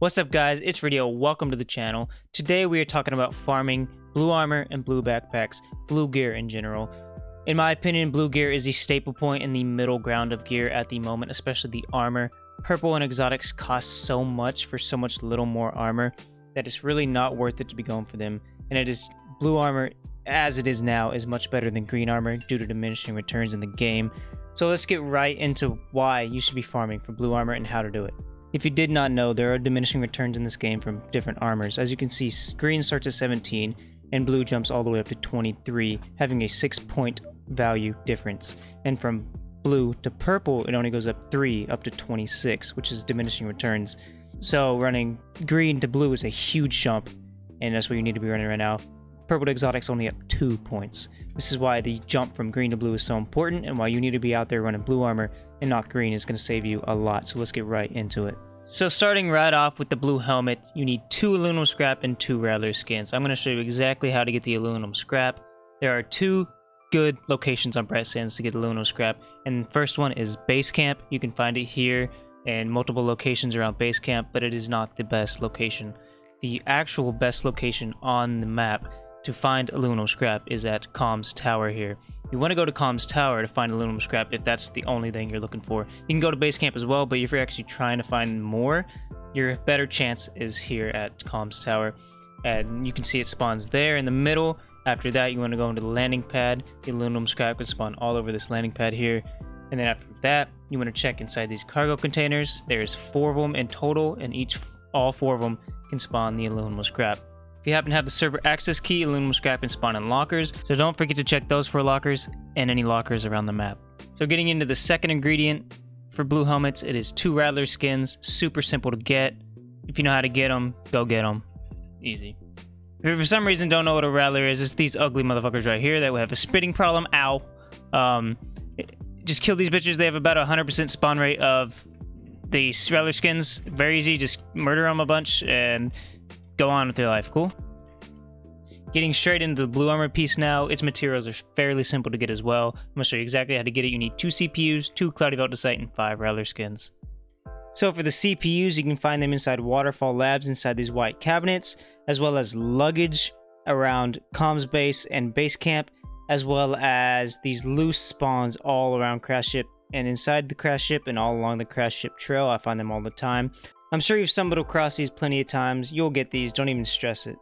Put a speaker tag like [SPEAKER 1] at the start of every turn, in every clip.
[SPEAKER 1] What's up guys, it's Ridio, welcome to the channel. Today we are talking about farming blue armor and blue backpacks, blue gear in general. In my opinion, blue gear is the staple point in the middle ground of gear at the moment, especially the armor. Purple and exotics cost so much for so much little more armor that it's really not worth it to be going for them. And it is blue armor as it is now is much better than green armor due to diminishing returns in the game. So let's get right into why you should be farming for blue armor and how to do it. If you did not know, there are diminishing returns in this game from different armors. As you can see, green starts at 17 and blue jumps all the way up to 23, having a 6 point value difference. And from blue to purple, it only goes up 3 up to 26, which is diminishing returns. So running green to blue is a huge jump, and that's what you need to be running right now. Purple to exotics only up 2 points. This is why the jump from green to blue is so important, and why you need to be out there running blue armor and not green is going to save you a lot. So let's get right into it. So starting right off with the blue helmet, you need two aluminum scrap and two rattler skins. I'm going to show you exactly how to get the aluminum scrap. There are two good locations on Bright Sands to get aluminum scrap, and the first one is base camp. You can find it here and multiple locations around base camp, but it is not the best location. The actual best location on the map to find aluminum scrap is at Comms Tower here. You want to go to Comms Tower to find aluminum scrap if that's the only thing you're looking for. You can go to base camp as well, but if you're actually trying to find more, your better chance is here at Comms Tower. And you can see it spawns there in the middle. After that, you want to go into the landing pad. The aluminum scrap can spawn all over this landing pad here. And then after that, you want to check inside these cargo containers. There's four of them in total, and each, all four of them can spawn the aluminum scrap you happen to have the server access key, aluminum scrap and spawn in lockers, so don't forget to check those for lockers and any lockers around the map. So getting into the second ingredient for blue helmets, it is two Rattler skins, super simple to get. If you know how to get them, go get them. Easy. If you for some reason don't know what a Rattler is, it's these ugly motherfuckers right here that will have a spitting problem. Ow. Um, just kill these bitches. They have about a 100% spawn rate of the Rattler skins. Very easy. Just murder them a bunch and go on with your life. Cool? Getting straight into the blue armor piece now, its materials are fairly simple to get as well. I'm going to show you exactly how to get it. You need two CPUs, two Cloudy Veltecite, and five Rattler skins. So for the CPUs, you can find them inside Waterfall Labs, inside these white cabinets, as well as luggage around comms base and base camp, as well as these loose spawns all around crash ship and inside the crash ship and all along the crash ship trail. I find them all the time. I'm sure you've stumbled across these plenty of times. You'll get these, don't even stress it.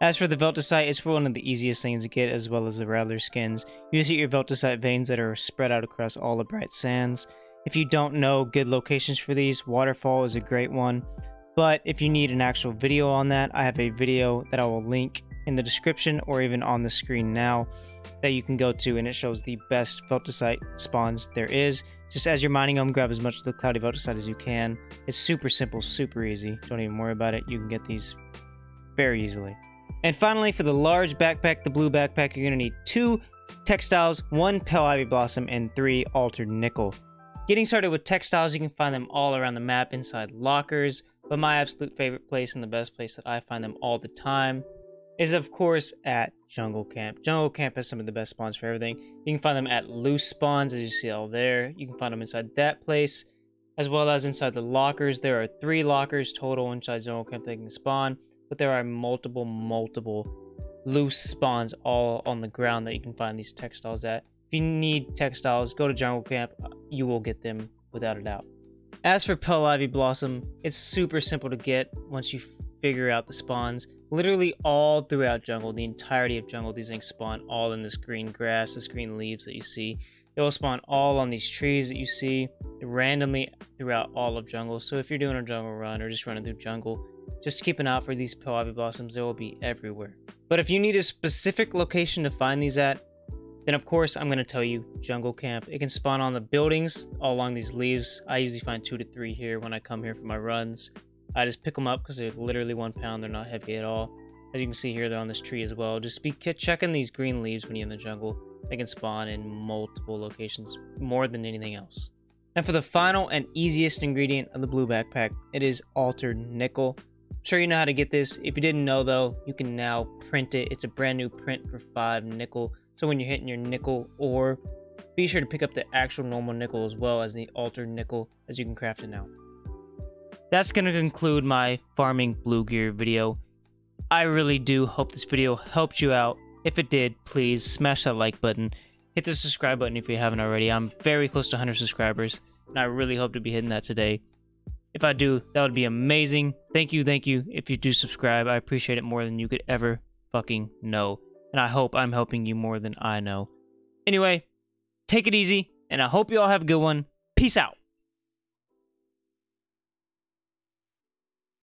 [SPEAKER 1] As for the Veltecite, it's one of the easiest things to get as well as the Rattler skins. You just hit your Veltecite veins that are spread out across all the bright sands. If you don't know good locations for these, Waterfall is a great one. But if you need an actual video on that, I have a video that I will link in the description or even on the screen now that you can go to and it shows the best Veltecite spawns there is. Just as you're mining them, grab as much of the Cloudy Veltecite as you can. It's super simple, super easy. Don't even worry about it. You can get these very easily. And finally, for the large backpack, the blue backpack, you're going to need two textiles, one Pale Ivy Blossom, and three Altered Nickel. Getting started with textiles, you can find them all around the map inside lockers, but my absolute favorite place and the best place that I find them all the time is of course at Jungle Camp. Jungle Camp has some of the best spawns for everything. You can find them at loose spawns, as you see all there. You can find them inside that place, as well as inside the lockers. There are three lockers total inside Jungle Camp that can spawn, but there are multiple, multiple loose spawns all on the ground that you can find these textiles at. If you need textiles, go to Jungle Camp. You will get them without a doubt. As for Pale Ivy Blossom, it's super simple to get once you figure out the spawns. Literally all throughout jungle, the entirety of jungle, these things spawn all in this green grass, this green leaves that you see. They will spawn all on these trees that you see randomly throughout all of jungle. So if you're doing a jungle run or just running through jungle, just keep an eye out for these Ivy Blossoms. They will be everywhere. But if you need a specific location to find these at, then of course I'm going to tell you Jungle Camp. It can spawn on the buildings all along these leaves. I usually find two to three here when I come here for my runs. I just pick them up because they're literally one pound. They're not heavy at all. As you can see here, they're on this tree as well. Just be checking these green leaves when you're in the jungle. They can spawn in multiple locations, more than anything else. And for the final and easiest ingredient of the blue backpack, it is altered nickel. I'm sure you know how to get this. If you didn't know though, you can now print it. It's a brand new print for 5 nickel. So when you're hitting your nickel ore, be sure to pick up the actual normal nickel as well as the altered nickel as you can craft it now. That's going to conclude my farming blue gear video. I really do hope this video helped you out. If it did, please smash that like button. Hit the subscribe button if you haven't already. I'm very close to 100 subscribers, and I really hope to be hitting that today. If I do, that would be amazing. Thank you, thank you. If you do subscribe, I appreciate it more than you could ever fucking know. And I hope I'm helping you more than I know. Anyway, take it easy, and I hope you all have a good one. Peace out.